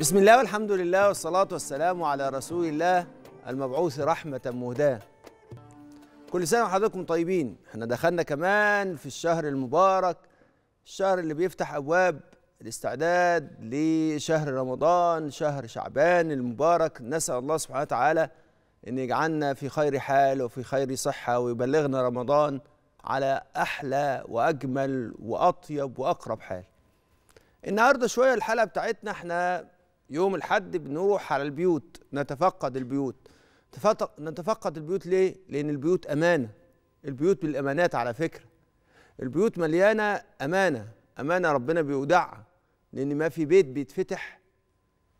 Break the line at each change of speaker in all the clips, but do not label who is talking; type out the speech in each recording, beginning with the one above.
بسم الله والحمد لله والصلاة والسلام على رسول الله المبعوث رحمة مهداة. كل سنة وحضراتكم طيبين. إحنا دخلنا كمان في الشهر المبارك الشهر اللي بيفتح أبواب الاستعداد لشهر رمضان شهر شعبان المبارك. نسأل الله سبحانه وتعالى أن يجعلنا في خير حال وفي خير صحة ويبلغنا رمضان على أحلى وأجمل وأطيب وأقرب حال. النهارده شوية الحلقة بتاعتنا إحنا يوم الحد بنروح على البيوت نتفقد البيوت. تفق- نتفقد البيوت ليه؟ لأن البيوت أمانة. البيوت بالأمانات على فكرة. البيوت مليانة أمانة. أمانة ربنا بيودعها. لأن ما في بيت بيتفتح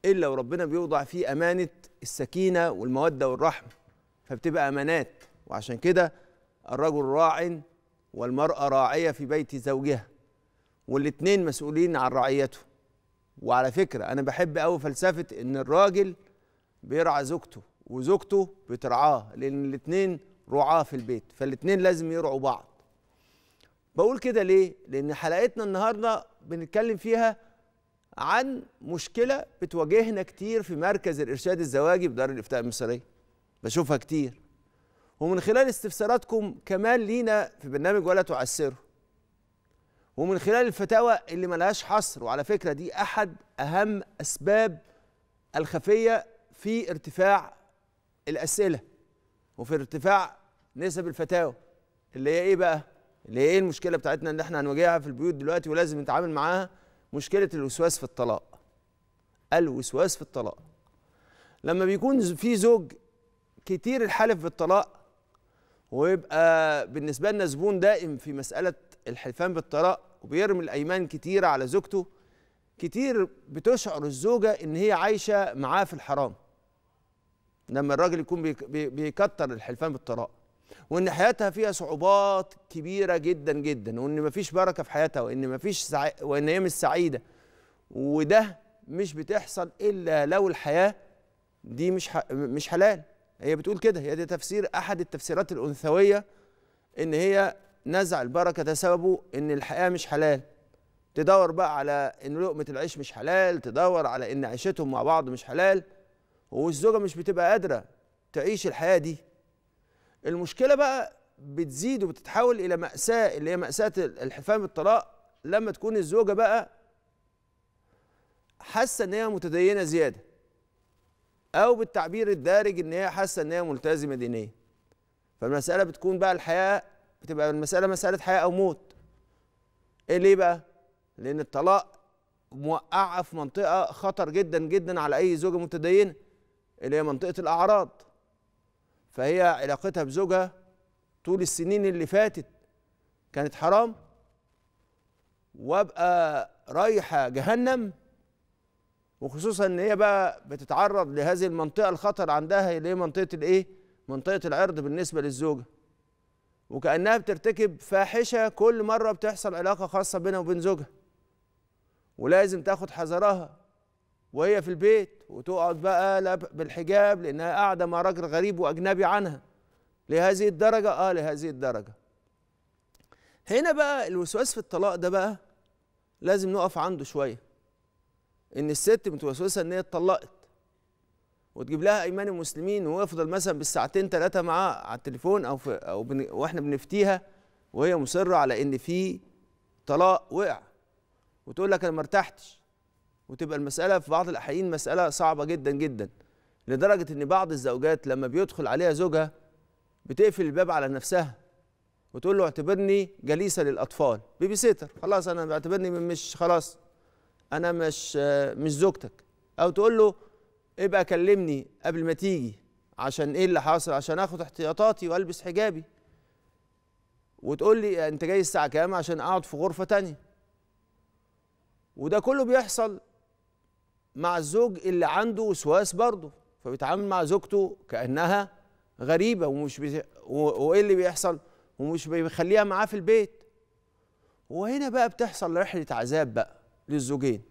إلا وربنا بيوضع فيه أمانة السكينة والمودة والرحمة. فبتبقى أمانات. وعشان كده الرجل راع والمرأة راعية في بيت زوجها. والاتنين مسؤولين عن رعيته. وعلى فكرة أنا بحب أوي فلسفة إن الراجل بيرعى زوجته وزوجته بترعاه لأن الاتنين رعاة في البيت فالاتنين لازم يرعوا بعض. بقول كده ليه؟ لأن حلقتنا النهاردة بنتكلم فيها عن مشكلة بتواجهنا كتير في مركز الإرشاد الزواجي بدار الإفتاء المصرية. بشوفها كتير. ومن خلال استفساراتكم كمان لينا في برنامج ولا تعسره. ومن خلال الفتاوى اللي ملهاش حصر وعلى فكرة دي أحد أهم أسباب الخفية في ارتفاع الأسئلة. وفي ارتفاع نسب الفتاوى اللي هي إيه بقى؟ اللي هي إيه المشكلة بتاعتنا اللي إحنا هنواجهها في البيوت دلوقتي ولازم نتعامل معاها؟ مشكلة الوسواس في الطلاق. الوسواس في الطلاق. لما بيكون في زوج كتير الحلف بالطلاق ويبقى بالنسبة لنا زبون دائم في مسألة الحلفان بالطلاق وبيرمي الأيمان كتيرة على زوجته. كتير بتشعر الزوجة إن هي عايشة معاه في الحرام. لما الراجل يكون بيك- بي- بيكتر الحلفان بالطلاق. وإن حياتها فيها صعوبات كبيرة جدا جدا. وإن مفيش بركة في حياتها. وإن مفيش سع... وإن هي مش سعيدة. وده مش بتحصل إلا لو الحياة دي مش ح... مش حلال. هي بتقول كده. هي دي تفسير أحد التفسيرات الأنثوية إن هي نزع البركة ده سببه إن الحياة مش حلال. تدور بقى على إن لقمة العيش مش حلال تدور على إن عيشتهم مع بعض مش حلال والزوجة مش بتبقى قادرة تعيش الحياة دي. المشكلة بقى بتزيد وبتتحول إلى مأساة اللي هي مأساة الحفام بالطلاق. لما تكون الزوجة بقى حاسة إن هي متدينة زيادة أو بالتعبير الدارج إن هي حاسة إن هي ملتزمة دينيا. فالمسألة بتكون بقى الحياة بتبقى المسألة مسألة حياة أو موت إيه ليه بقى؟ لأن الطلاق موقعة في منطقة خطر جدا جدا على أي زوجة متدينة اللي هي منطقة الأعراض فهي علاقتها بزوجها طول السنين اللي فاتت كانت حرام وابقى رايحة جهنم وخصوصا إن هي بقى بتتعرض لهذه المنطقة الخطر عندها اللي هي منطقة الإيه؟ منطقة العرض بالنسبة للزوجة وكأنها بترتكب فاحشة كل مرة بتحصل علاقة خاصة بينها وبين زوجها. ولازم تاخد حذرها وهي في البيت وتقعد بقى بالحجاب لأنها قاعدة مع راجل غريب وأجنبي عنها. لهذه الدرجة؟ آه لهذه الدرجة. هنا بقى الوسواس في الطلاق ده بقى لازم نقف عنده شوية. إن الست متوسوسة إن هي اتطلقت. وتجيب لها ايمان المسلمين ويفضل مثلا بالساعتين ثلاثة معاه على التليفون أو في أو بن وإحنا بنفتيها وهي مصرة على إن في طلاق وقع. وتقول لك أنا ما ارتحتش. وتبقى المسألة في بعض الأحيان مسألة صعبة جدا جدا لدرجة إن بعض الزوجات لما بيدخل عليها زوجها بتقفل الباب على نفسها وتقول له اعتبرني جليسة للأطفال بيبي سيتر خلاص أنا بعتبرني مش خلاص أنا مش مش زوجتك. أو تقول له ابقى كلمني قبل ما تيجي عشان إيه اللي حاصل عشان اخد احتياطاتي والبس حجابي. وتقول لي انت جاي الساعة كام عشان اقعد في غرفة تانية. وده كله بيحصل مع الزوج اللي عنده وسواس برضه فبيتعامل مع زوجته كأنها غريبة ومش بي... و... وايه اللي بيحصل؟ ومش بيخليها معاه في البيت. وهنا بقى بتحصل رحلة عذاب بقى للزوجين.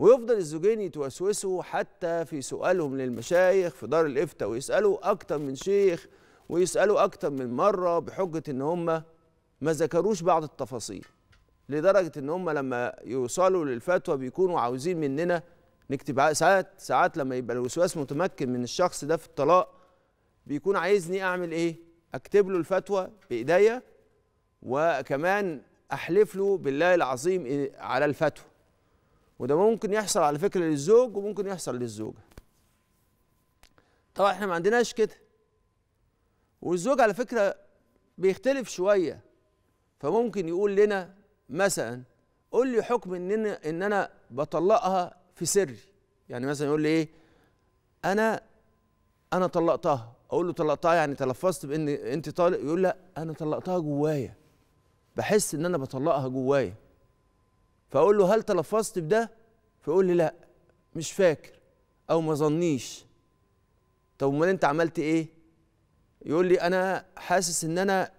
ويفضل الزوجين يتوسوسوا حتى في سؤالهم للمشايخ في دار الإفتاء ويسألوا أكتر من شيخ ويسألوا أكتر من مرة بحجة إن هم ما ذكروش بعض التفاصيل. لدرجة إن هم لما يوصلوا للفتوى بيكونوا عاوزين مننا نكتب ساعات ساعات لما يبقى الوسواس متمكن من الشخص ده في الطلاق بيكون عايزني أعمل إيه؟ أكتب له الفتوى بإيديا وكمان أحلف له بالله العظيم على الفتوى. وده ممكن يحصل على فكرة للزوج وممكن يحصل للزوجة. طبعا إحنا ما عندناش كده. والزوج على فكرة بيختلف شوية. فممكن يقول لنا مثلا قول لي حكم إن أنا إن أنا بطلقها في سري. يعني مثلا يقول لي إيه؟ أنا أنا طلقتها. أقول له طلقتها يعني تلفظت بإن أنت طالق؟ يقول لا أنا طلقتها جوايا. بحس إن أنا بطلقها جوايا. فأقول له هل تلفظت بده؟ فيقول لي لا مش فاكر أو ما ظنيش. طب أمال أنت عملت إيه؟ يقول لي أنا حاسس إن أنا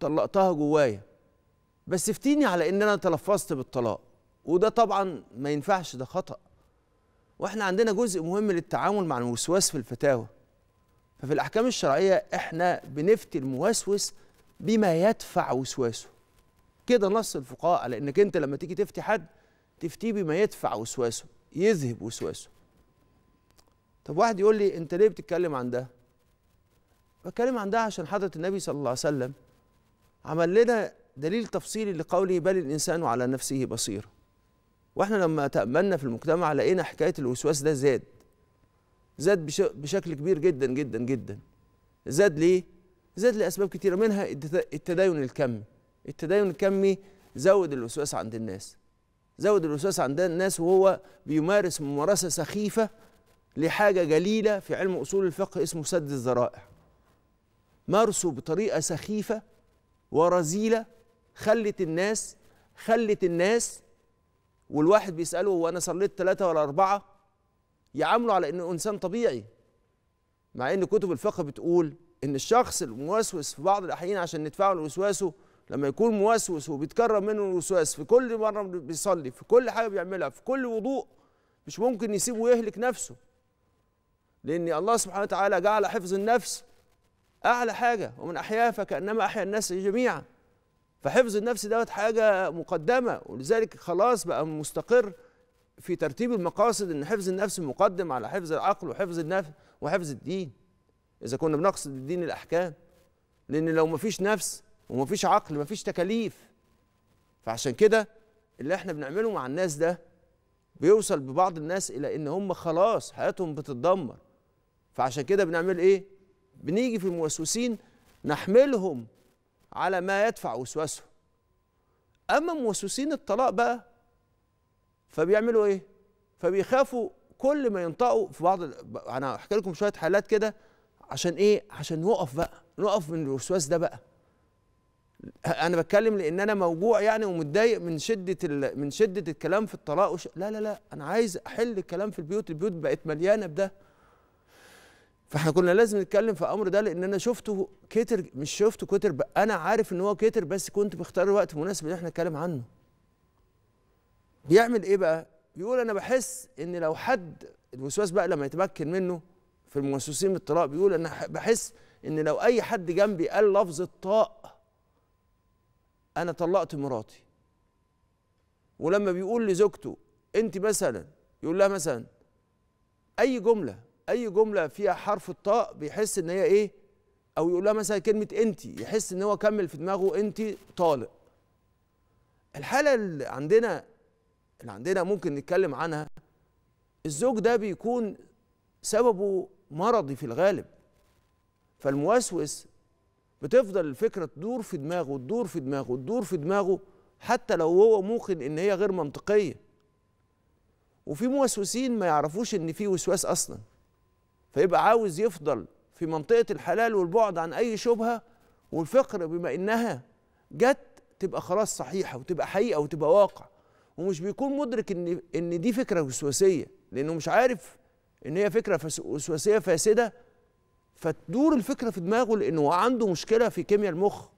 طلقتها جوايا. بس افتيني على إن أنا تلفظت بالطلاق وده طبعا ما ينفعش ده خطأ. وإحنا عندنا جزء مهم للتعامل مع الوسواس في الفتاوى. ففي الأحكام الشرعية إحنا بنفتي الموسوس بما يدفع وسواسه. كده نص الفقهاء على انك أنت لما تيجي تفتي حد تفتيه بما يدفع وسواسه يذهب وسواسه. طب واحد يقول لي أنت ليه بتتكلم عن ده؟ بتكلم عن ده عشان حضرة النبي صلى الله عليه وسلم عمل لنا دليل تفصيلي لقوله بل الإنسان على نفسه بصير. وإحنا لما تأملنا في المجتمع لقينا حكاية الوسواس ده زاد. زاد بشكل كبير جدا جدا جدا. زاد ليه؟ زاد لأسباب كثيره منها التدين الكمي. التدين الكمي زود الوسواس عند الناس. زود الوسواس عند الناس وهو بيمارس ممارسة سخيفة لحاجة جليلة في علم أصول الفقه اسمه سد الذرائع. مارسه بطريقة سخيفة ورزيلة خلت الناس خلت الناس والواحد بيسأله هو أنا صليت ثلاثة ولا أربعة؟ يعامله على إنه إنسان طبيعي. مع إن كتب الفقه بتقول إن الشخص الموسوس في بعض الأحيان عشان ندفعه لوسواسه لما يكون موسوس وبيتكرر منه الوسواس في كل مرة بيصلي في كل حاجة بيعملها في كل وضوء مش ممكن يسيبه ويهلك نفسه. لأن الله سبحانه وتعالى جعل حفظ النفس أعلى حاجة ومن أحياها فكأنما أحيا الناس جميعا. فحفظ النفس دوت حاجة مقدمة ولذلك خلاص بقى مستقر في ترتيب المقاصد إن حفظ النفس مقدم على حفظ العقل وحفظ النفس وحفظ الدين. إذا كنا بنقصد الدين الأحكام لأن لو ما فيش نفس وما فيش عقل ما فيش تكاليف. فعشان كده اللي إحنا بنعمله مع الناس ده بيوصل ببعض الناس إلى إن هم خلاص حياتهم بتتدمر. فعشان كده بنعمل إيه؟ بنيجي في الموسوسين نحملهم على ما يدفع وسواسهم. أما موسوسين الطلاق بقى فبيعملوا إيه؟ فبيخافوا كل ما ينطقوا في بعض أنا هحكي لكم شوية حالات كده عشان إيه؟ عشان نقف بقى نقف من الوسواس ده بقى. أنا بتكلم لأن أنا موجوع يعني ومتضايق من شدة من شدة الكلام في الطلاق. وش... لا لا لا أنا عايز أحل الكلام في البيوت. البيوت بقت مليانة بده. فإحنا كنا لازم نتكلم في الامر ده لأن أنا شفته كتر مش شفته كتر أنا عارف إن هو كتر بس كنت بختار الوقت المناسب إن إحنا نتكلم عنه. بيعمل إيه بقى؟ بيقول أنا بحس إن لو حد الوسواس بقى لما يتمكن منه في الموسوسين بالطلاق بيقول أنا بحس إن لو أي حد جنبي قال لفظ الطاء أنا طلقت مراتي. ولما بيقول لزوجته أنت مثلا يقول لها مثلا أي جملة أي جملة فيها حرف الطاء بيحس إن هي إيه؟ أو يقول لها مثلا كلمة أنت يحس إن هو كمل في دماغه أنت طالق. الحالة اللي عندنا اللي عندنا ممكن نتكلم عنها الزوج ده بيكون سببه مرضي في الغالب. فالموسوس بتفضل الفكرة تدور في دماغه تدور في دماغه تدور في دماغه حتى لو هو موقن إن هي غير منطقية. وفي موسوسين ما يعرفوش إن في وسواس أصلا. فيبقى عاوز يفضل في منطقة الحلال والبعد عن أي شبهة والفقر بما إنها جت تبقى خلاص صحيحة وتبقى حقيقة وتبقى واقع. ومش بيكون مدرك إن إن دي فكرة وسواسية لأنه مش عارف إن هي فكرة وسواسية فاسدة فتدور الفكرة في دماغه لأنه عنده مشكلة في كيمياء المخ.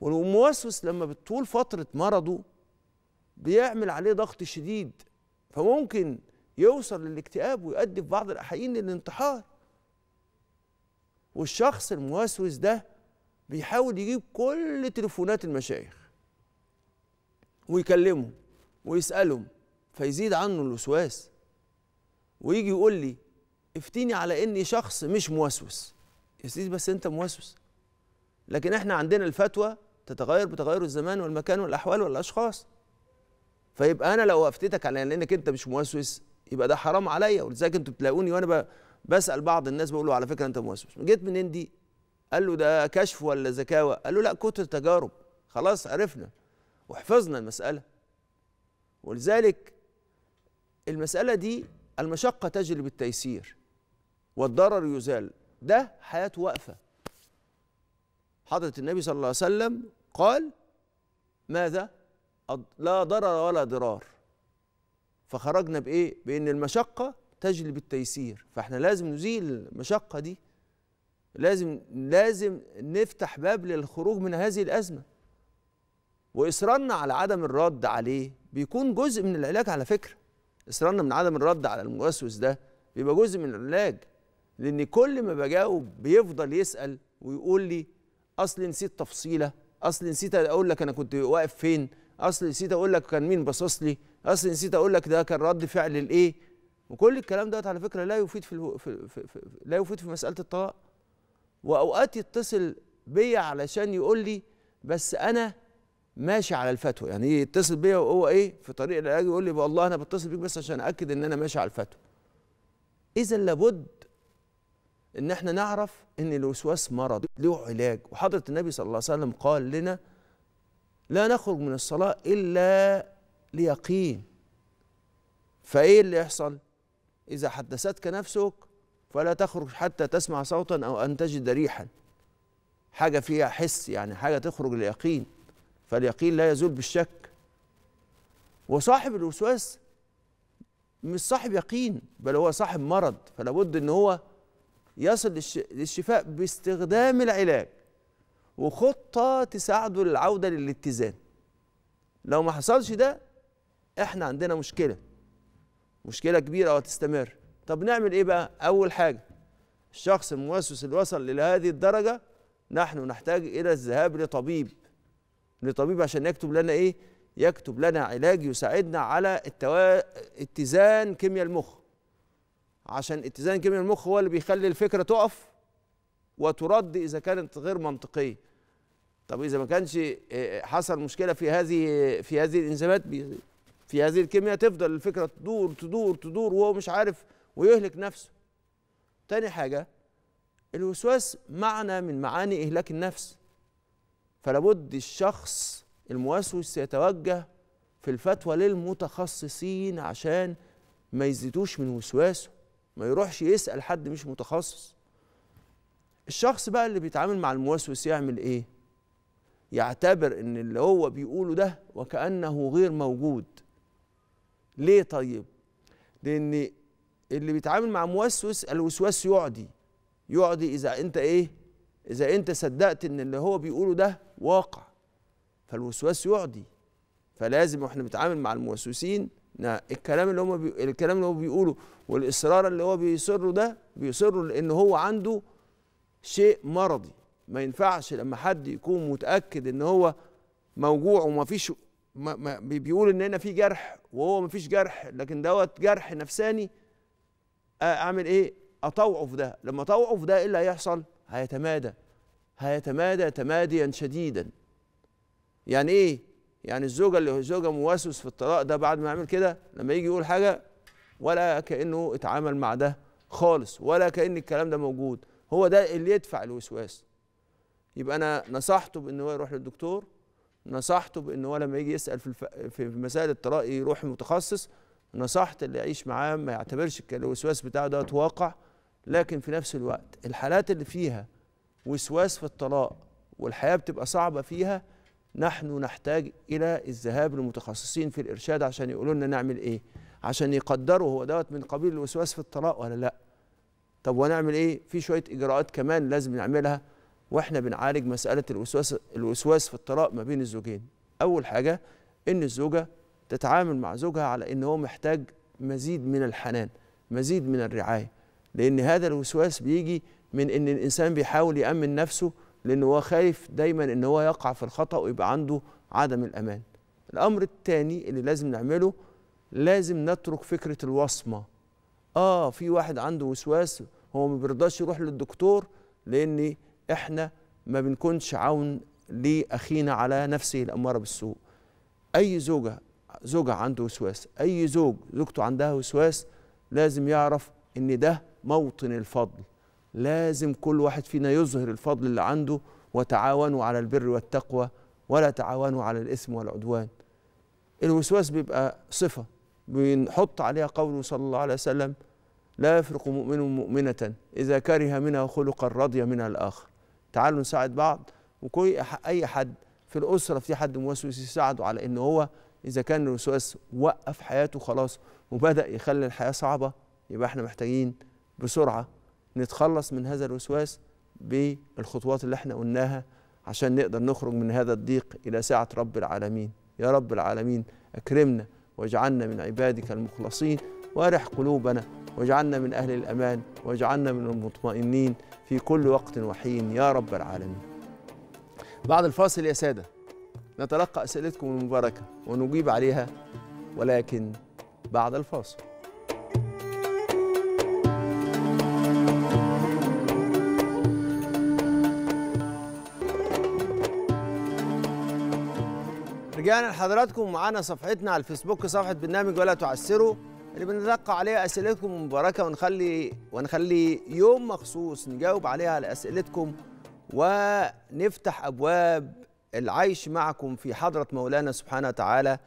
والموسوس لما بتطول فترة مرضه بيعمل عليه ضغط شديد فممكن يوصل للاكتئاب ويؤدي في بعض الأحيان للانتحار. والشخص الموسوس ده بيحاول يجيب كل تليفونات المشايخ ويكلمهم ويسألهم فيزيد عنه الوسواس ويجي يقول لي افتيني على إني شخص مش موسوس. يا سيدي بس أنت موسوس. لكن إحنا عندنا الفتوى تتغير بتغير الزمان والمكان والأحوال والأشخاص. فيبقى أنا لو افتيتك على إنك أنت مش موسوس يبقى ده حرام عليا. ولذلك أنتوا بتلاقوني وأنا بسأل بعض الناس بقول له على فكرة أنت موسوس. جيت منين دي؟ قال له ده كشف ولا زكاوه قال له لا كتر تجارب خلاص عرفنا وحفظنا المسألة. ولذلك المسألة دي المشقة تجلب التيسير والضرر يزال. ده حياته واقفه حضرة النبي صلى الله عليه وسلم قال ماذا؟ لا ضرر ولا ضرار. فخرجنا بإيه؟ بإن المشقة تجلب التيسير فإحنا لازم نزيل المشقة دي. لازم لازم نفتح باب للخروج من هذه الأزمة. وإصرارنا على عدم الرد عليه بيكون جزء من العلاج على فكرة. إصرارنا من عدم الرد على الموسوس ده بيبقى جزء من العلاج. لأن كل ما بجاوب بيفضل يسأل ويقول لي أصل نسيت تفصيلة أصل نسيت أقول لك أنا كنت واقف فين أصل نسيت أقول لك كان مين باصص لي أصل نسيت أقول لك ده كان رد فعل لإيه. وكل الكلام ده على فكرة لا يفيد في, ألو... في, في, في لا يفيد في مسألة الطلاق. وأوقات يتصل بيا علشان يقول لي بس أنا ماشي على الفتوى. يعني يتصل بيا وهو إيه في طريق العلاج يقول لي والله أنا بتصل بيك بس عشان اكد إن أنا ماشي على الفتوى. اذا لابد إن إحنا نعرف إن الوسواس مرض له علاج. وحضرة النبي صلى الله عليه وسلم قال لنا لا نخرج من الصلاة إلا ليقين. فإيه اللي يحصل؟ إذا حدثتك نفسك فلا تخرج حتى تسمع صوتا أو أن تجد ريحا. حاجة فيها حس يعني حاجة تخرج ليقين فاليقين لا يزول بالشك. وصاحب الوسواس مش صاحب يقين بل هو صاحب مرض. فلا بد إن هو يصل للشفاء باستخدام العلاج. وخطة تساعده للعودة للاتزان. لو ما حصلش ده إحنا عندنا مشكلة. مشكلة كبيرة وتستمر طب نعمل إيه بقى؟ أول حاجة الشخص الموسوس اللي وصل إلى هذه الدرجة نحن نحتاج إلى الذهاب لطبيب. لطبيب عشان يكتب لنا إيه؟ يكتب لنا علاج يساعدنا على التوا... اتزان كيمياء المخ. عشان اتزان كيمياء المخ هو اللي بيخلي الفكرة تقف وترد إذا كانت غير منطقية. طب إذا ما كانش حصل مشكلة في هذه في هذه الإنزيمات في هذه الكيمياء تفضل الفكرة تدور تدور تدور وهو مش عارف ويهلك نفسه. تاني حاجة الوسواس معنى من معاني إهلاك النفس. فلابد الشخص الموسوس يتوجه في الفتوى للمتخصصين عشان ما يزيدوش من وسواسه. ما يروحش يسأل حد مش متخصص. الشخص بقى اللي بيتعامل مع الموسوس يعمل إيه؟ يعتبر إن اللي هو بيقوله ده وكأنه غير موجود. ليه طيب؟ لأن اللي بيتعامل مع موسوس الوسواس يعدي. يعدي إذا أنت إيه؟ إذا أنت صدقت إن اللي هو بيقوله ده واقع. فالوسواس يعدي. فلازم وإحنا بنتعامل مع الموسوسين الكلام اللي هم بي... الكلام اللي هو بيقوله والإصرار اللي هو بيصره ده بيصره لإن هو عنده شيء مرضي. ما ينفعش لما حد يكون متأكد إن هو موجوع وما فيش ما ما بيقول إن هنا في جرح وهو ما فيش جرح لكن دوت جرح نفساني أعمل إيه؟ أطوعه في ده. لما أطوعه في ده إيه اللي هيحصل؟ هيتمادى. هيتمادى تماديا شديدا. يعني إيه؟ يعني الزوجة اللي زوجه موسوس في الطلاق ده بعد ما يعمل كده لما يجي يقول حاجة ولا كأنه اتعامل مع ده خالص ولا كأن الكلام ده موجود. هو ده اللي يدفع الوسواس. يبقى أنا نصحته بإن هو يروح للدكتور نصحته بإن هو لما يجي يسأل في الف... في مسائل الطلاق يروح متخصص نصحت اللي يعيش معاه ما يعتبرش الوسواس بتاعه ده واقع لكن في نفس الوقت الحالات اللي فيها وسواس في الطلاق والحياة بتبقى صعبة فيها نحن نحتاج إلى الذهاب للمتخصصين في الإرشاد عشان يقولوا لنا نعمل إيه؟ عشان يقدروا هو دوت من قبيل الوسواس في الطلاق ولا لأ؟ طب ونعمل إيه؟ في شوية إجراءات كمان لازم نعملها وإحنا بنعالج مسألة الوسواس الوسواس في الطلاق ما بين الزوجين. أول حاجة إن الزوجة تتعامل مع زوجها على إن هو محتاج مزيد من الحنان مزيد من الرعاية لأن هذا الوسواس بيجي من إن الإنسان بيحاول يأمن نفسه لأنه هو خايف دايما إن هو يقع في الخطأ ويبقى عنده عدم الأمان. الأمر الثاني اللي لازم نعمله لازم نترك فكرة الوصمة. آه في واحد عنده وسواس هو ما بيرضاش يروح للدكتور لأن إحنا ما بنكونش عون لأخينا على نفسه الأمارة بالسوء. أي زوجة زوجها عنده وسواس أي زوج زوجته عندها وسواس لازم يعرف إن ده موطن الفضل. لازم كل واحد فينا يظهر الفضل اللي عنده وتعاونوا على البر والتقوى ولا تعاونوا على الإثم والعدوان. الوسواس بيبقى صفة. بنحط عليها قوله صلى الله عليه وسلم لا يفرق مؤمن مؤمنة إذا كره منها خلقا رضي منها الآخر. تعالوا نساعد بعض. وكل أي حد في الأسرة في حد موسوس يساعده على إن هو إذا كان الوسواس وقف حياته خلاص وبدأ يخلي الحياة صعبة يبقى إحنا محتاجين بسرعة نتخلص من هذا الوسواس بالخطوات اللي إحنا قلناها عشان نقدر نخرج من هذا الضيق إلى سعة رب العالمين. يا رب العالمين أكرمنا واجعلنا من عبادك المخلصين. وارح قلوبنا واجعلنا من أهل الأمان واجعلنا من المطمئنين في كل وقت وحين. يا رب العالمين. بعد الفاصل يا سادة نتلقى أسئلتكم المباركة ونجيب عليها ولكن بعد الفاصل. رجعنا لحضراتكم معانا صفحتنا على الفيسبوك صفحة برنامج ولا تعسروا. اللي بنتلقى عليها أسئلتكم المباركة ونخلي ونخلي يوم مخصوص نجاوب عليها على أسئلتكم ونفتح أبواب العيش معكم في حضرة مولانا سبحانه وتعالى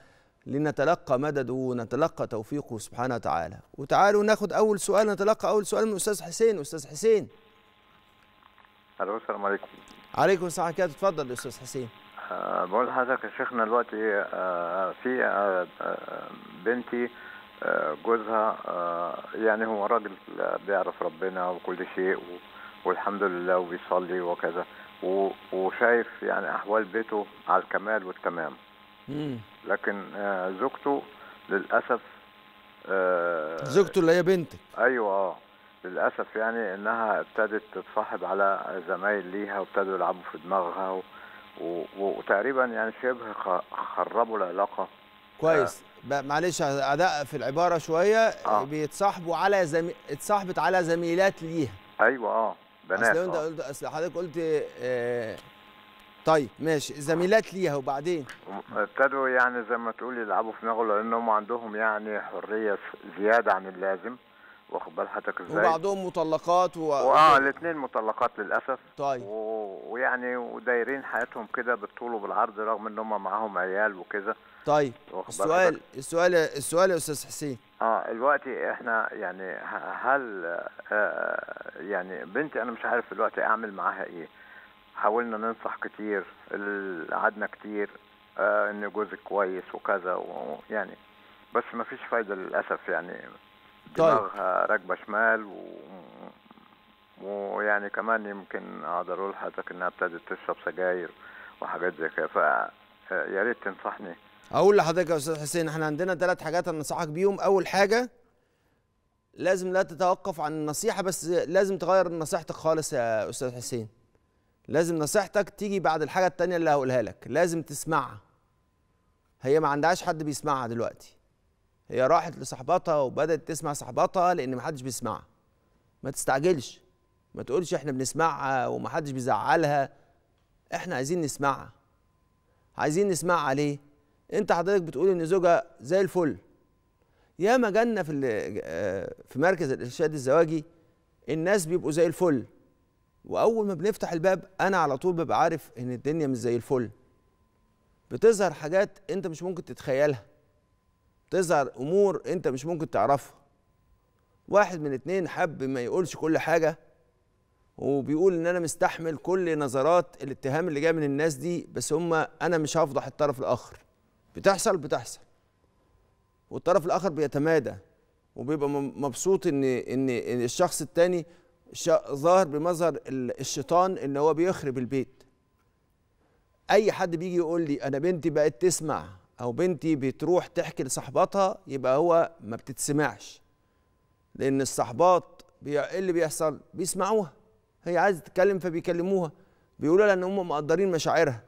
لنتلقى مدده ونتلقى توفيقه سبحانه وتعالى. وتعالوا ناخد أول سؤال نتلقى أول سؤال من أستاذ حسين. أستاذ حسين.
ألو السلام عليكم.
عليكم السلام. كده اتفضل يا أستاذ حسين.
بقول لحضرتك يا شيخنا دلوقتي أه في أه آه، بنتي آه، جوزها آه، يعني هو راجل بيعرف ربنا وكل شيء والحمد لله وبيصلي وكذا وشايف يعني أحوال بيته على الكمال والتمام. لكن آه، زوجته للأسف آه،
زوجته اللي هي بنتك
أيوه آه للأسف يعني إنها ابتدت تتصاحب على زمايل ليها وابتدوا يلعبوا في دماغها و... وتقريبا يعني شبه خربوا العلاقة.
كويس. معلش أدق في العبارة شوية.
آه.
بيتصاحبوا على زمي... اتصاحبت على زميلات ليها.
أيوه آه. بنات
أصل أنت
آه.
قلت أصل حضرتك قلت آه... طيب ماشي. زميلات ليها وبعدين؟
ابتدوا يعني زي ما تقول يلعبوا في دماغه لانهم عندهم يعني حرية زيادة عن اللازم. واخد بال حضرتك إزاي؟
وبعضهم مطلقات و...
وآه الاثنين مطلقات للأسف.
طيب.
و... ويعني ودايرين حياتهم كده بالطول وبالعرض رغم إن هم معاهم عيال وكذا
طيب السؤال؟ السؤال السؤال يا أستاذ حسين.
آه دلوقتي إحنا يعني هل آه يعني بنتي أنا مش عارف دلوقتي أعمل معاها إيه. حاولنا ننصح كتير قعدنا كتير آه إن جوزك كويس وكذا ويعني بس ما فيش فايدة للأسف يعني.
طيب.
دماغها راكبة شمال و ويعني كمان يمكن أقدر أقول لحضرتك إنها ابتدت تشرب سجاير وحاجات زي كده. ف يا ريت تنصحني.
أقول لحضرتك يا أستاذ حسين إحنا عندنا ثلاث حاجات انصحك بيهم. أول حاجة لازم لا تتوقف عن النصيحة بس لازم تغير نصيحتك خالص يا أستاذ حسين. لازم نصيحتك تيجي بعد الحاجة التانية اللي هقولها لك. لازم تسمعها. هي ما عندهاش حد بيسمعها دلوقتي. هي راحت لصاحباتها وبدأت تسمع صاحباتها لأن ما حدش بيسمعها. ما تستعجلش. ما تقولش إحنا بنسمعها وما حدش بيزعلها. إحنا عايزين نسمعها. عايزين نسمعها ليه؟ أنت حضرتك بتقول إن زوجها زي الفل. يا ما جالنا في آه، في مركز الإرشاد الزواجي الناس بيبقوا زي الفل. وأول ما بنفتح الباب أنا على طول ببقى عارف إن الدنيا مش زي الفل. بتظهر حاجات أنت مش ممكن تتخيلها. بتظهر أمور أنت مش ممكن تعرفها. واحد من اتنين حب ما يقولش كل حاجة وبيقول إن أنا مستحمل كل نظرات الاتهام اللي جاية من الناس دي بس هم أنا مش هفضح الطرف الآخر. بتحصل بتحصل. والطرف الآخر بيتمادى وبيبقى مبسوط إن إن إن الشخص التاني ظاهر بمظهر ال- الشيطان إن هو بيخرب البيت. أي حد بيجي يقول لي أنا بنتي بقت تسمع أو بنتي بتروح تحكي لصاحباتها يبقى هو ما بتتسمعش. لأن الصحبات بي... إيه اللي بيحصل؟ بيسمعوها. هي عايزة تتكلم فبيكلموها. بيقولوا لها إن هم مقدرين مشاعرها.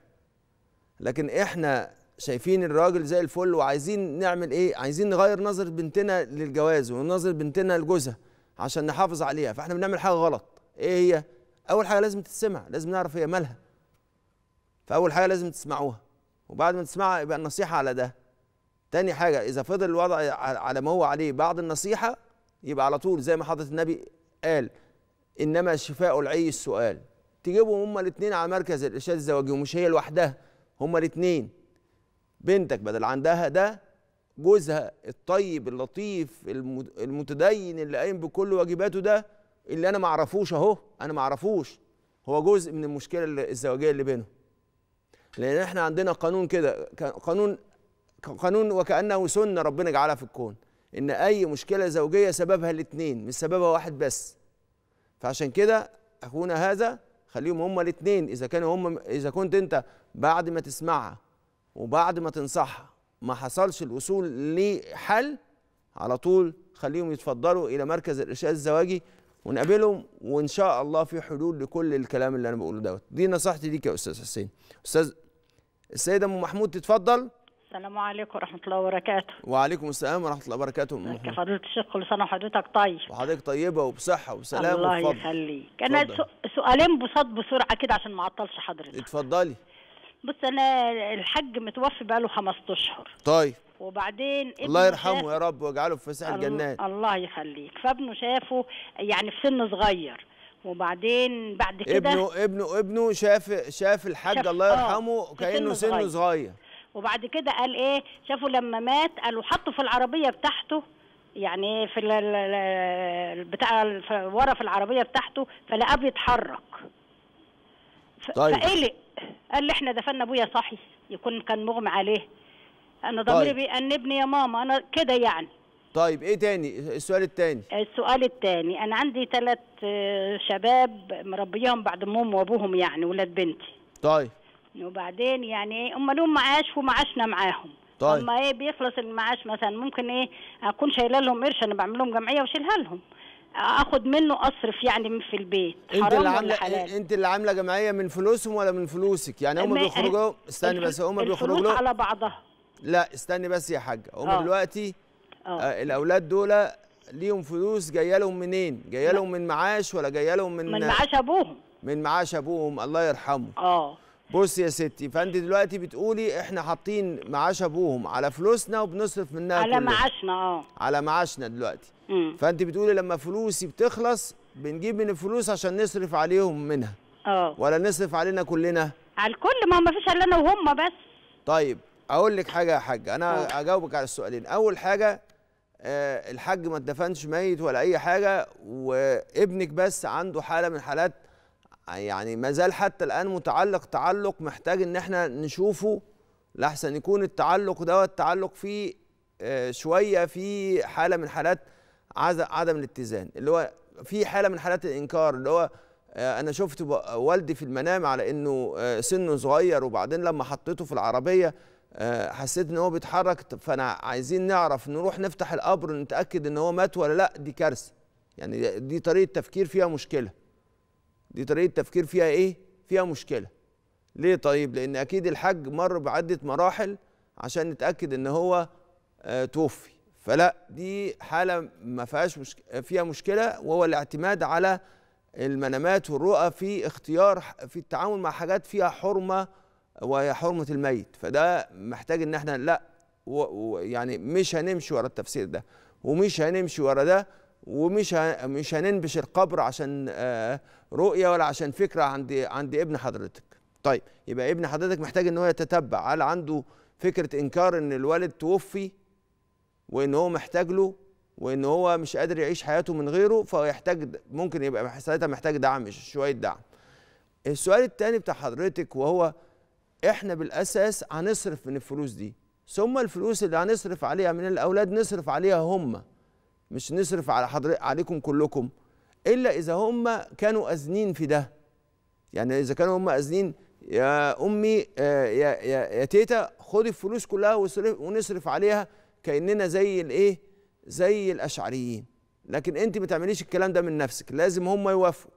لكن إحنا شايفين الراجل زي الفل وعايزين نعمل إيه؟ عايزين نغير نظرة بنتنا للجواز ونظرة بنتنا لجوزها عشان نحافظ عليها. فإحنا بنعمل حاجة غلط. إيه هي؟ أول حاجة لازم تتسمع لازم نعرف هي مالها. فأول حاجة لازم تسمعوها. وبعد ما تسمعها يبقى النصيحة على ده. تاني حاجة إذا فضل الوضع على ما هو عليه بعد النصيحة يبقى على طول زي ما حضرة النبي قال إنما شفاء العي السؤال. تجيبهم هما الاثنين على مركز الإرشاد الزواجي ومش هي لوحدها هما الاثنين بنتك بدل عندها ده جوزها الطيب اللطيف المت- المتدين اللي قايم بكل واجباته ده اللي أنا ما أعرفوش أهو أنا ما أعرفوش. هو جزء من المشكلة الزواجية اللي بينهم. لأن إحنا عندنا قانون كده قانون قانون وكأنه سنة ربنا جعلها في الكون إن أي مشكلة زوجية سببها الاثنين مش سببها واحد بس. فعشان كده أخونا هذا خليهم هما الاثنين إذا كانوا هم إذا كنت أنت بعد ما تسمعها وبعد ما تنصحها ما حصلش الوصول لحل على طول خليهم يتفضلوا إلى مركز الإرشاد الزواجي ونقابلهم وإن شاء الله في حلول لكل الكلام اللي أنا بقوله دوت. دي نصيحتي ليك يا أستاذ حسين. أستاذ السيدة أم محمود تتفضل.
السلام عليكم ورحمة الله وبركاته.
وعليكم السلام ورحمة الله وبركاته
أم
محمود.
فضيلة الشيخ كل سنة وحضرتك طيب.
وحضرتك طيبة وبصحة وسلام
الله
وفضل
يخليك. سو- سؤالين بساط بسرعة كده عشان ما أعطلش حضرتك.
اتفضلي.
بص أنا الحاج متوفي بقاله خمس أشهر
طيب.
وبعدين
الله يرحمه يا رب ويجعله في فسيح
ال-
الجنات.
الله يخليك. فابنه شافه يعني في سن صغير. وبعدين بعد كده
ابنه ابنه ابنه شاف شاف الحاج الله
آه،
يرحمه كأنه
سن
سنه
صغير. وبعد كده قال إيه شافوا لما مات قالوا حطوا في العربية بتاعته يعني في بتاع ورا في العربية بتاعته فلقاه بيتحرك
طيب.
فقلق قال لي إحنا دفنا أبويا صحي يكون كان مغمى عليه أنا ضميري
طيب.
بيأنبني يا ماما أنا كده يعني
طيب إيه تاني؟ السؤال التاني.
السؤال الثاني أنا عندي ثلاث شباب مربيهم بعد أمهم وأبوهم يعني ولاد بنتي.
طيب.
وبعدين يعني هم لهم معاش ومعاشنا معاهم.
طيب.
اما إيه بيخلص المعاش مثلا ممكن إيه أكون شايلة لهم قرش أنا بعمل لهم جمعية واشيلها لهم. آخد منه أصرف يعني من في البيت. أنت
اللي عامله انت اللي عاملة جمعية من فلوسهم ولا من فلوسك؟ يعني هم بيخرجوا استني بس هم بيخرجوا
على بعضها.
لا استني بس يا حاج هم
آه.
دلوقتي آه. الأولاد دول ليهم فلوس جاية لهم منين؟ جاية لهم من معاش ولا جاية لهم من
من معاش أبوهم.
من معاش أبوهم الله يرحمه.
آه.
بص يا ستي فأنت دلوقتي بتقولي إحنا حاطين معاش أبوهم على فلوسنا وبنصرف منها
على
كلها.
معاشنا آه.
على معاشنا دلوقتي.
أمم.
فأنت بتقولي لما فلوسي بتخلص بنجيب من الفلوس عشان نصرف عليهم منها.
آه.
ولا نصرف علينا كلنا؟
على الكل ما ما فيش إلا أنا وهم بس.
طيب أقول لك حاجة يا حاج أنا
آه.
أجاوبك على السؤالين. أول حاجة الحاج ما اتدفنش ميت ولا أي حاجة وابنك بس عنده حالة من حالات يعني ما زال حتى الآن متعلق تعلق محتاج إن إحنا نشوفه لحسن يكون التعلق دوت تعلق فيه آه شوية في حالة من حالات عدم الاتزان اللي هو في حالة من حالات الإنكار اللي هو آه، أنا شفت والدي في المنام على إنه آه، سنه صغير وبعدين لما حطيته في العربية آه، حسيت إن هو بيتحرك فأنا عايزين نعرف نروح نفتح القبر نتأكد إن هو مات ولا لأ؟ دي كارثة. يعني دي طريقة تفكير فيها مشكلة. دي طريقة تفكير فيها إيه؟ فيها مشكلة. ليه طيب؟ لأن أكيد الحاج مر بعدة مراحل عشان نتاكد إن هو آه، توفي. فلأ دي حالة ما فيهاش مشك... فيها مشكلة وهو الاعتماد على المنامات والرؤى في اختيار في التعامل مع حاجات فيها حرمة وهي حرمة الميت فده محتاج إن إحنا لأ. يعني مش هنمشي ورا التفسير ده ومش هنمشي ورا ده ومش. مش هننبش القبر عشان آه، رؤية ولا عشان فكرة عند عند ابن حضرتك طيب يبقى ابن حضرتك محتاج إن هو يتتبع هل عنده فكرة إنكار إن الوالد توفي وإن هو محتاج له وإن هو مش قادر يعيش حياته من غيره فهو يحتاج ممكن يبقى ساعتها محتاج دعم شوية دعم السؤال التاني بتاع حضرتك وهو إحنا بالأساس هنصرف من الفلوس دي. ثم الفلوس اللي هنصرف عليها من الأولاد نصرف عليها هم. مش نصرف على حضر عليكم كلكم. إلا إذا هم كانوا اذنين في ده. يعني إذا كانوا هم اذنين يا أمي آه، يا يا يا تيتا خدي الفلوس كلها واصرف- ونصرف عليها كأننا زي الإيه؟ زي الأشعريين. لكن أنت ما تعمليش الكلام ده من نفسك. لازم هم يوافقوا.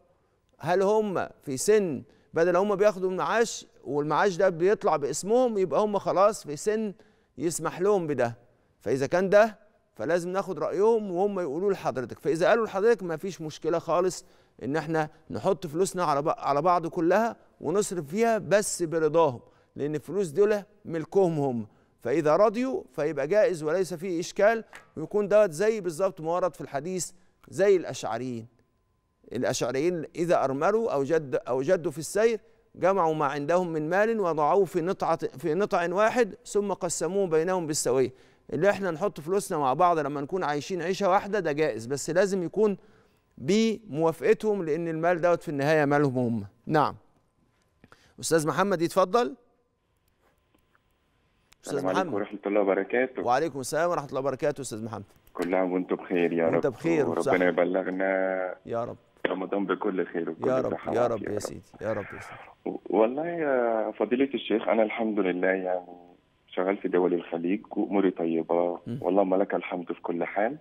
هل هم في سن بدل هم بياخدوا المعاش والمعاش ده بيطلع باسمهم يبقى هم خلاص في سن يسمح لهم بده. فإذا كان ده فلازم ناخد رأيهم وهم يقولوا لحضرتك. فإذا قالوا لحضرتك ما فيش مشكلة خالص إن إحنا نحط فلوسنا على على بعض كلها ونصرف فيها بس برضاهم لأن الفلوس دول ملكهم هم فإذا رضيوا فيبقى جائز وليس فيه إشكال ويكون دوت زي بالظبط ما ورد في الحديث زي الأشعريين. الأشعريين إذا أرملوا أو جد أو جدوا في السير جمعوا ما عندهم من مال وضعوه في نطعه في نطع واحد ثم قسموه بينهم بالسوية. اللي إحنا نحط فلوسنا مع بعض لما نكون عايشين عيشة واحدة ده جائز. بس لازم يكون بموافقتهم لأن المال دوت في النهاية مالهم هم. نعم. أستاذ محمد يتفضل. أستاذ
السلام عليكم
محمد.
ورحمة الله وبركاته.
وعليكم السلام ورحمة الله وبركاته أستاذ محمد.
كل عام وأنتم بخير يا رب.
وانت بخير.
وربنا يبلغنا
يا رب.
رمضان بكل خير وكل
يا رب يا رب يا سيدي يا رب يا سيدي.
والله يا فضيلة الشيخ أنا الحمد لله يعني شغال في دول الخليج وأموري طيبة والله لك الحمد في كل حال.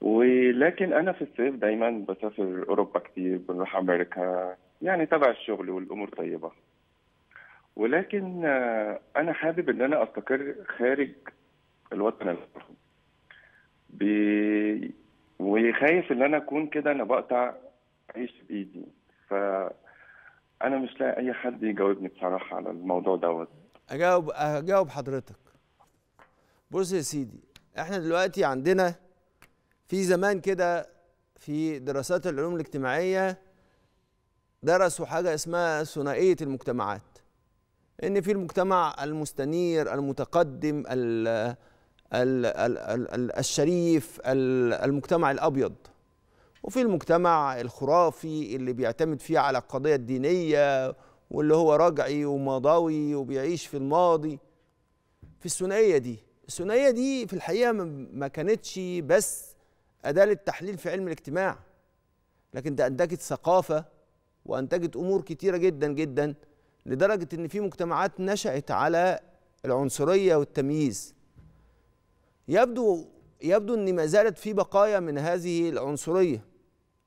ولكن أنا في الصيف دايما بسافر أوروبا كتير بنروح أمريكا يعني تبع الشغل والأمور طيبة. ولكن آه، أنا حابب إن أنا أستقر خارج الوطن العربي. وخايف إن أنا أكون كده أنا بقطع عيش بإيدي. فأنا مش لاقي أي حد يجاوبني بصراحة على الموضوع دوت.
اجاوب أجاوب حضرتك. بص يا سيدي إحنا دلوقتي عندنا في زمان كده في دراسات العلوم الاجتماعية درسوا حاجة اسمها ثنائية المجتمعات. إن في المجتمع المستنير المتقدم ال ال ال ال ال الشريف ال- المجتمع الأبيض. وفي المجتمع الخرافي اللي بيعتمد فيه على القضية الدينيه واللي هو رجعي وماضوي وبيعيش في الماضي. في الثنائية دي. الثنائية دي في الحقيقة ما كانتش بس أداة للتحليل في علم الاجتماع. لكن ده أنتجت ثقافة وأنتجت أمور كتيرة جدا جدا لدرجة إن في مجتمعات نشأت على العنصرية والتمييز. يبدو يبدو إن ما زالت في بقايا من هذه العنصرية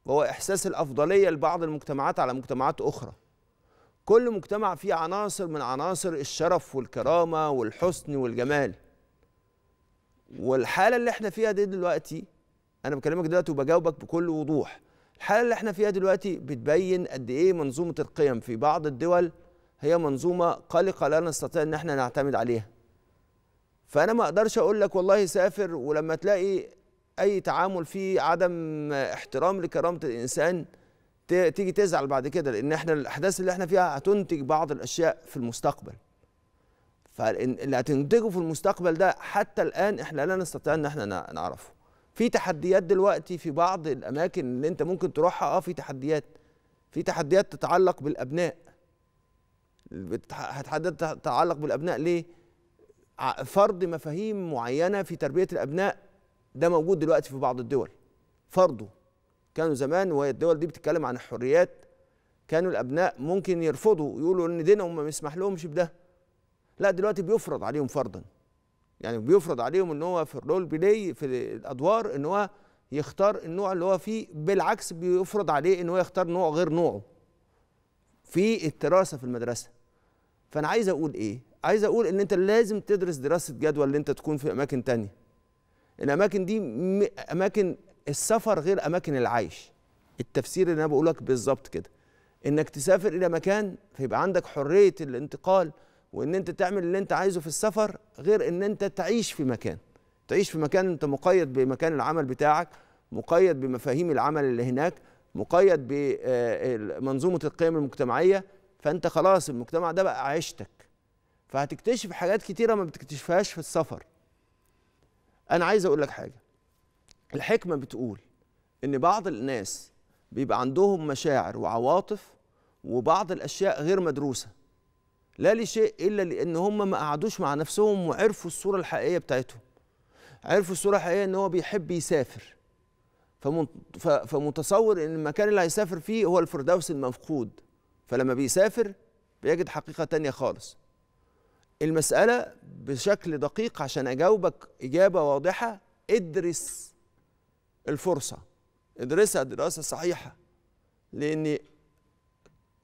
وهو إحساس الأفضلية لبعض المجتمعات على مجتمعات أخرى. كل مجتمع فيه عناصر من عناصر الشرف والكرامة والحسن والجمال. والحالة اللي إحنا فيها دي دلوقتي أنا بكلمك دلوقتي وبجاوبك بكل وضوح. الحالة اللي إحنا فيها دلوقتي بتبين قد إيه منظومة القيم في بعض الدول هي منظومة قلقة لا نستطيع إن إحنا نعتمد عليها. فأنا ما أقدرش أقول لك والله سافر ولما تلاقي أي تعامل فيه عدم احترام لكرامة الإنسان تيجي تزعل بعد كده لأن إحنا الأحداث اللي إحنا فيها هتنتج بعض الأشياء في المستقبل. فاللي هتنتجه في المستقبل ده حتى الآن إحنا لا نستطيع إن إحنا نع- نعرفه. في تحديات دلوقتي في بعض الأماكن اللي أنت ممكن تروحها آه في تحديات. في تحديات تتعلق بالأبناء. بتح- هتحدد تتعلق بالأبناء ليه؟ فرض مفاهيم معينة في تربية الأبناء ده موجود دلوقتي في بعض الدول. فرضه. كانوا زمان وهي الدول دي بتتكلم عن الحريات كانوا الأبناء ممكن يرفضوا يقولوا إن دينهم ما يسمح لهمش بده. لا دلوقتي بيفرض عليهم فرضا. يعني بيفرض عليهم إن هو في ال role play في الأدوار إن هو يختار النوع اللي هو فيه بالعكس بيفرض عليه إن هو يختار نوع غير نوعه. في الدراسة في المدرسة. فأنا عايز أقول إيه؟ عايز أقول ان انت لازم تدرس دراسة جدوى اللي انت تكون في اماكن تانية. الاماكن دي اماكن السفر غير اماكن العيش. التفسير اللي أنا بقول لك بالظبط كده. انك تسافر إلى مكان فيبقى عندك حرية الانتقال وان انت تعمل اللي انت عايزه في السفر غير ان انت تعيش في مكان. تعيش في مكان انت مقيد بمكان العمل بتاعك مقيد بمفاهيم العمل اللي هناك مقيد بمنظومه القيم المجتمعية. فانت خلاص المجتمع ده بقى عيشتك. فهتكتشف حاجات كتيرة ما بتكتشفهاش في السفر. أنا عايز أقول لك حاجة. الحكمة بتقول إن بعض الناس بيبقى عندهم مشاعر وعواطف وبعض الأشياء غير مدروسة. لا لشيء إلا لأن هم ما قعدوش مع نفسهم وعرفوا الصورة الحقيقية بتاعتهم. عرفوا الصورة الحقيقية إن هو بيحب يسافر. فمتصور إن المكان اللي هيسافر فيه هو الفردوس المفقود. فلما بيسافر بيجد حقيقة تانية خالص. المسألة بشكل دقيق عشان أجاوبك إجابة واضحة. ادرس الفرصة. ادرسها دراسة صحيحة. لأن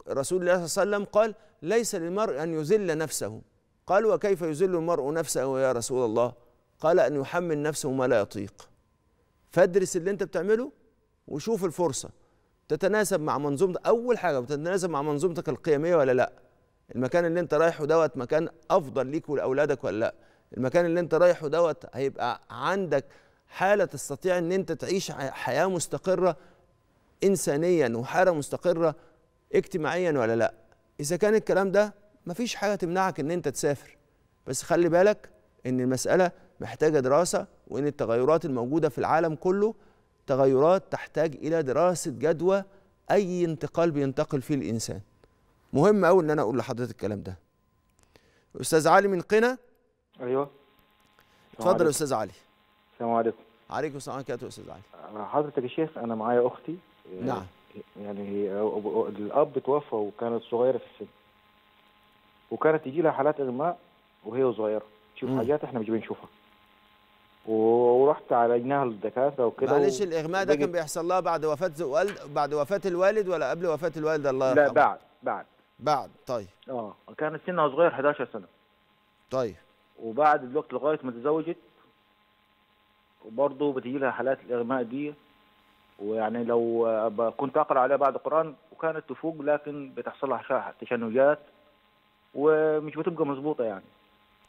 رسول الله صلى الله عليه وسلم قال ليس للمرء أن يذل نفسه. قال وكيف يذل المرء نفسه يا رسول الله؟ قال أن يحمل نفسه ما لا يطيق. فادرس اللي أنت بتعمله وشوف الفرصة. تتناسب مع منظومتك. أول حاجة بتتناسب مع منظومتك القيمية ولا لأ؟ المكان اللي انت رايحه دوت مكان أفضل ليك ولأولادك ولا لأ؟ المكان اللي انت رايحه دوت هيبقى عندك حالة تستطيع إن انت تعيش حياة مستقرة انسانيا وحالة مستقرة اجتماعيا ولا لأ؟ إذا كان الكلام ده مفيش حاجة تمنعك إن انت تسافر. بس خلي بالك إن المسألة محتاجة دراسة وإن التغيرات الموجودة في العالم كله تغيرات تحتاج إلى دراسة جدوى أي انتقال بينتقل فيه الإنسان. مهم قوي إن أنا أقول لحضرتك الكلام ده. أستاذ علي من قنا.
أيوه.
اتفضل يا أستاذ علي.
السلام عليكم.
عليكم السلام ورحمة الله وبركاته أستاذ علي.
حضرتك يا شيخ أنا معايا أختي.
نعم.
يعني هي الأب توفى وكانت صغيرة في السن. وكانت تجي لها حالات إغماء وهي صغيرة. تشوف
مم.
حاجات إحنا مش بنشوفها. ورحت عالجناها للدكاترة وكده
معلش الإغماء ده كان بيحصل لها بعد وفاة والد بعد وفاة الوالد ولا قبل وفاة الوالد؟ الله يرحمه.
لا بعد بعد.
بعد طيب.
آه كانت سنها صغير 11 سنة.
طيب.
وبعد الوقت لغاية ما تزوجت وبرضه بتجي لها حالات الإغماء دي ويعني لو آه، كنت أقرأ عليها بعد القرآن وكانت تفوق لكن بتحصل لها تشنجات ومش بتبقى مظبوطة يعني.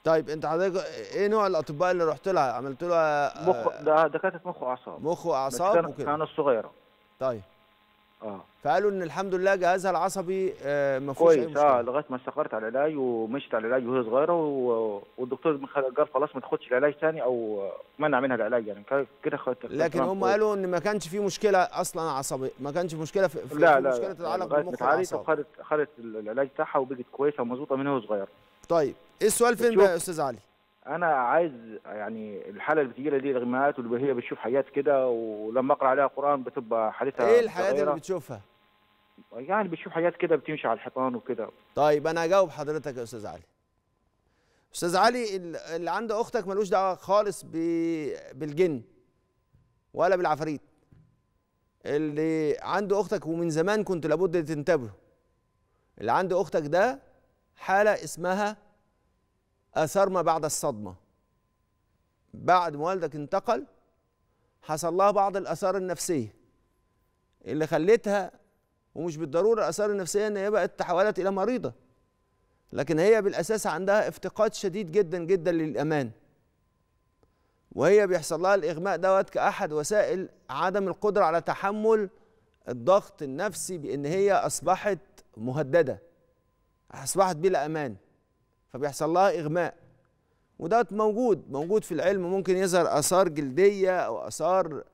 طيب أنت حضرتك إيه نوع الأطباء اللي رحت لها؟ عملت لها آه،
مخ ده دكاتره مخ وأعصاب.
مخ
وأعصاب
وكده.
كانت صغيرة.
طيب.
آه.
فقالوا إن الحمد لله جهازها العصبي آه، ما فيهوش
كويس.
آه
لغاية ما استقرت على العلاج ومشت على العلاج وهي صغيرة و... والدكتور قال خلاص ما تاخدش العلاج ثاني أو منع منها العلاج يعني. كده خدت
لكن هم قالوا إن ما كانش في مشكلة أصلا عصبيه ما كانش مشكلة في, في
لا لا
مشكلة
لا
تتعلق بالمخ والاعصاب
وخدت خدت العلاج بتاعها وبقت كويسة ومظبوطة من وهي صغيرة.
طيب إيه السؤال فين بقى يا أستاذ علي؟
أنا عايز يعني الحالة اللي بتجي لها دي الاغماءات واللي هي بتشوف حاجات كده ولما أقرأ عليها قرآن بتبقى حالتها
إيه الحاجات اللي. بتشوفها؟
يعني بتشوف حاجات كده بتمشي على الحيطان وكده.
طيب أنا هجاوب حضرتك يا أستاذ علي. أستاذ علي ال- اللي عند أختك ملوش دعوة خالص بالجن ولا بالعفاريت. اللي عند أختك ومن زمان كنت لابد تنتبهوا. اللي عند أختك ده حالة اسمها آثار ما بعد الصدمة. بعد ما والدك انتقل حصل لها بعض الآثار النفسية اللي خلتها ومش بالضرورة الآثار النفسية إن هي بقت تحولت إلى مريضة. لكن هي بالأساس عندها افتقاد شديد جدا جدا للأمان. وهي بيحصل لها الإغماء دوت كأحد وسائل عدم القدرة على تحمل الضغط النفسي بإن هي أصبحت مهددة. أصبحت بلا أمان. فبيحصل لها إغماء. ودوت موجود موجود في العلم ممكن يظهر آثار جلدية أو آثار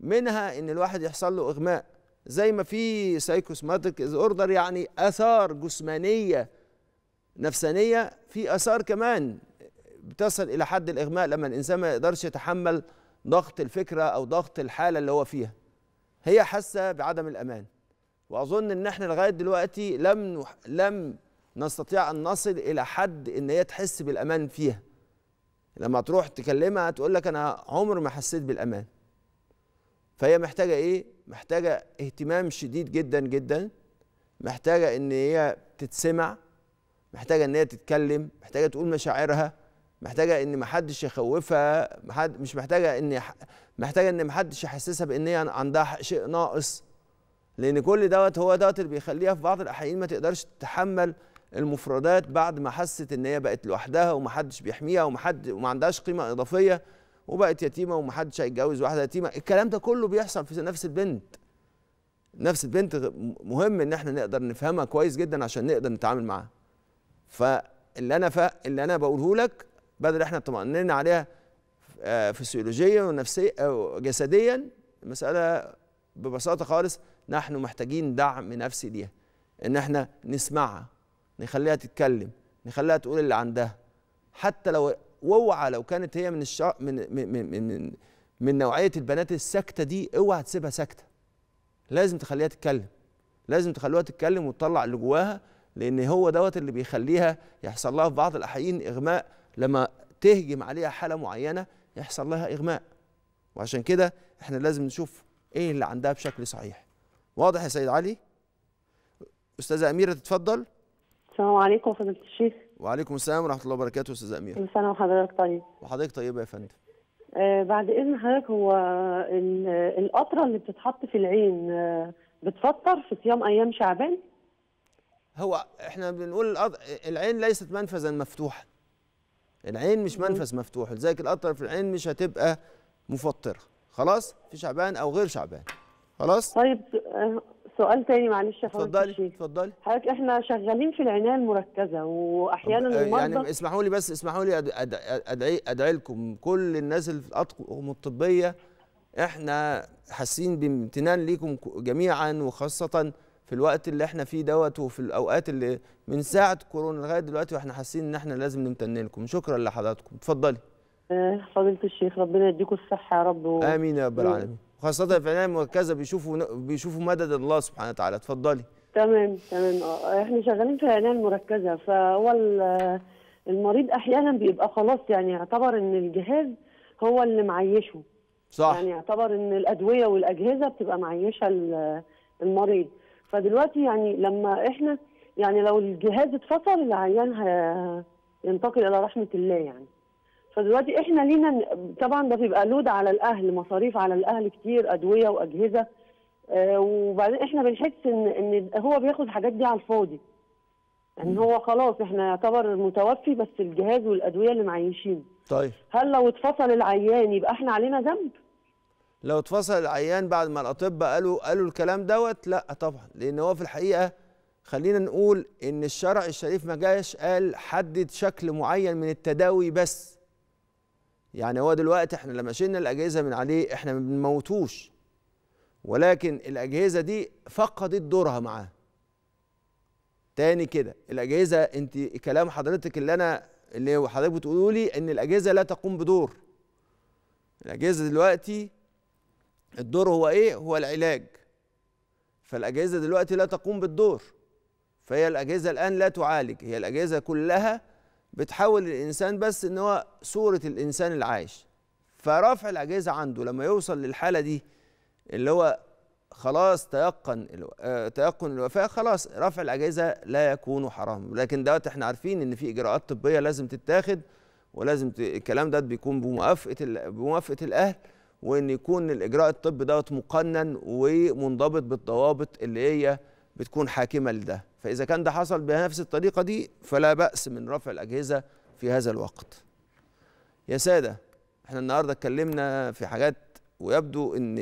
منها إن الواحد يحصل له إغماء. زي ما في psychosomatic disorder يعني آثار جسمانية نفسانية في آثار كمان بتصل إلى حد الإغماء لما الإنسان ما يقدرش يتحمل ضغط الفكرة أو ضغط الحالة اللي هو فيها. هي حاسة بعدم الأمان. وأظن إن إحنا لغاية دلوقتي لم نح- لم نستطيع أن نصل إلى حد إن هي تحس بالأمان فيها. لما تروح تكلمها تقول لك أنا عمر ما حسيت بالأمان. فهي محتاجة إيه؟ محتاجة اهتمام شديد جدا جدا. محتاجة إن هي تتسمع. محتاجة إن هي تتكلم. محتاجة تقول مشاعرها. محتاجة إن محدش يخوفها. محد مش محتاجة إن محتاجة إن محدش يحسسها بإن هي عندها شيء ناقص. لأن كل دوت هو دوت اللي بيخليها في بعض الأحيان ما تقدرش تتحمل المفردات بعد ما حست إن هي بقت لوحدها ومحدش بيحميها ومحد وما عندهاش قيمة إضافية وبقت يتيمة ومحدش هيتجوز واحدة يتيمة. الكلام ده كله بيحصل في نفس البنت. نفس البنت مهم إن إحنا نقدر نفهمها كويس جدا عشان نقدر نتعامل معاها. فاللي أنا فا... اللي أنا بقوله لك بدل إحنا طمأنينا عليها آه، فسيولوجيا ونفسيا جسديا المسألة ببساطة خالص نحن محتاجين دعم نفسي ليها. إن إحنا نسمعها. نخليها تتكلم نخليها تقول اللي عندها. حتى لو واوعى لو كانت هي من الشا... من من من من, من نوعية البنات الساكتة دي اوعى تسيبها ساكتة. لازم تخليها تتكلم. لازم تخلوها تتكلم وتطلع اللي جواها لأن هو دوت اللي بيخليها يحصل لها في بعض الأحيان إغماء. لما تهجم عليها حالة معينة يحصل لها إغماء. وعشان كده إحنا لازم نشوف إيه اللي عندها بشكل صحيح. واضح يا سيد علي؟ أستاذة أميرة تتفضل.
السلام عليكم فضيلة الشيخ
وعليكم السلام ورحمة الله وبركاته أستاذة أميرة.
كل سنة وحضرتك طيب؟
وحضرتك طيبه يا فندم؟
آه بعد إذن حضرتك هو ال- القطرة اللي بتتحط في العين آه بتفطر في صيام أيام شعبان؟
هو إحنا بنقول العين ليست منفذا مفتوحا. العين مش منفذ مفتوح. لذلك القطرة في العين مش هتبقى مفطرة. خلاص؟ في شعبان أو غير شعبان. خلاص؟
طيب آه سؤال تاني معلش يا فضيلة
اتفضلي اتفضلي.
حضرتك إحنا شغالين في العناية المركزة وأحيانا
آه،
المرضى
يعني اسمحوا لي بس اسمحوا لي ادعي أدعي لكم كل الناس اللي في الاطقم الطبية إحنا حاسين بامتنان ليكم جميعا وخاصة في الوقت اللي إحنا فيه دوت وفي الأوقات اللي من ساعة كورونا لغاية دلوقتي وإحنا حاسين إن إحنا لازم نمتن لكم. شكرا لحضراتكم. اتفضلي.
آه فضيلة الشيخ ربنا يديكم الصحة يا رب و...
آمين يا رب العالمين. خاصة في العنايه المركزه بيشوفوا بيشوفوا مدد الله سبحانه وتعالى. اتفضلي.
تمام تمام. آه إحنا شغالين في العناية المركزة فهو ال- المريض أحيانا بيبقى خلاص يعني يعتبر إن الجهاز هو اللي معيشه.
صح.
يعني يعتبر إن الأدوية والأجهزة بتبقى معيشة ال- المريض. فدلوقتي يعني لما إحنا يعني لو الجهاز اتفصل العيان ه- ينتقل إلى رحمة الله يعني. فدلوقتي إحنا لينا طبعا ده بيبقى لود على الأهل مصاريف على الأهل كتير أدوية وأجهزة. آه، وبعدين إحنا بنحس إن إن هو بياخد الحاجات دي على الفاضي. يعني هو خلاص إحنا يعتبر متوفي بس الجهاز والأدوية اللي معيشين.
طيب.
هل لو اتفصل العيان يبقى إحنا علينا ذنب؟
لو اتفصل العيان بعد ما الأطباء قالوا قالوا الكلام دوت لا طبعا. لأن هو في الحقيقة خلينا نقول إن الشرع الشريف ما جاش قال حدد شكل معين من التداوي بس. يعني هو دلوقتي إحنا لما شلنا الأجهزة من عليه إحنا ما بنموتوش. ولكن الأجهزة دي فقدت دورها معاه. تاني كده الأجهزة انت كلام حضرتك اللي أنا اللي حضرتك بتقولوا لي إن الأجهزة لا تقوم بدور. الأجهزة دلوقتي الدور هو إيه؟ هو العلاج. فالأجهزة دلوقتي لا تقوم بالدور. فهي الأجهزة الآن لا تعالج. هي الأجهزة كلها بتحول الإنسان بس إن هو صورة الإنسان العايش فرفع الأجهزة عنده لما يوصل للحالة دي اللي هو خلاص تيقن. آه تيقن الوفاة خلاص رفع الأجهزة لا يكون حرام لكن دوت إحنا عارفين إن في إجراءات طبية لازم تتاخد ولازم ت... الكلام ده بيكون بموافقة ال... بموافقة الأهل وإن يكون الإجراء الطبي دوت مقنن ومنضبط بالضوابط اللي هي بتكون حاكمة لده فإذا كان ده حصل بنفس الطريقة دي فلا بأس من رفع الأجهزة في هذا الوقت. يا سادة إحنا النهارده اتكلمنا في حاجات ويبدو إن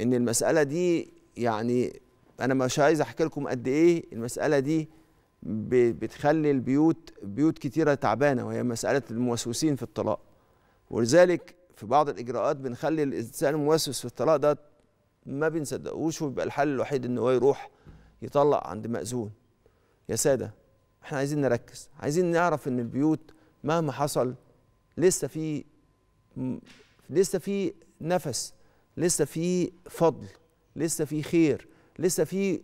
إن المسألة دي يعني أنا مش عايز أحكي لكم قد إيه المسألة دي بتخلي البيوت بيوت كتيرة تعبانة وهي مسألة الموسوسين في الطلاق. ولذلك في بعض الإجراءات بنخلي الإنسان الموسوس في الطلاق ده ما بنصدقوش ويبقى الحل الوحيد إن هو يروح يطلق عند مأذون. يا سادة إحنا عايزين نركز. عايزين نعرف إن البيوت مهما حصل لسه في لسه في نفس لسه في فضل لسه في خير لسه في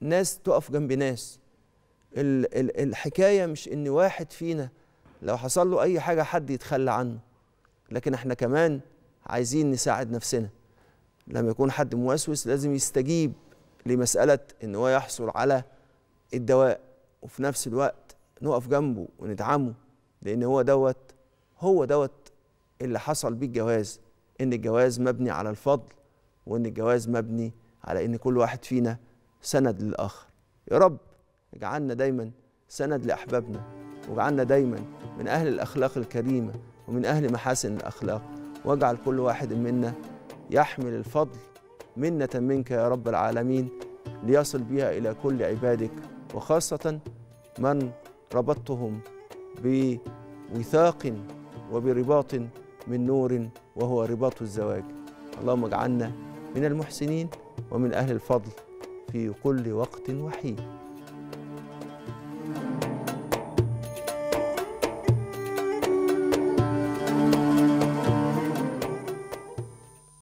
ناس تقف جنب ناس. ال- ال- الحكاية مش إن واحد فينا لو حصل له أي حاجة حد يتخلى عنه. لكن إحنا كمان عايزين نساعد نفسنا. لما يكون حد موسوس لازم يستجيب لمسألة إن هو يحصل على الدواء وفي نفس الوقت نقف جنبه وندعمه لأن هو دوت هو دوت اللي حصل بيه الجواز. إن الجواز مبني على الفضل وإن الجواز مبني على إن كل واحد فينا سند للآخر. يا رب اجعلنا دايما سند لأحبابنا واجعلنا دايما من أهل الأخلاق الكريمة ومن أهل محاسن الأخلاق واجعل كل واحد منا يحمل الفضل منة منك يا رب العالمين ليصل بها إلى كل عبادك. وخاصه من ربطتهم بوثاق وبرباط من نور وهو رباط الزواج. اللهم اجعلنا من المحسنين ومن أهل الفضل في كل وقت وحين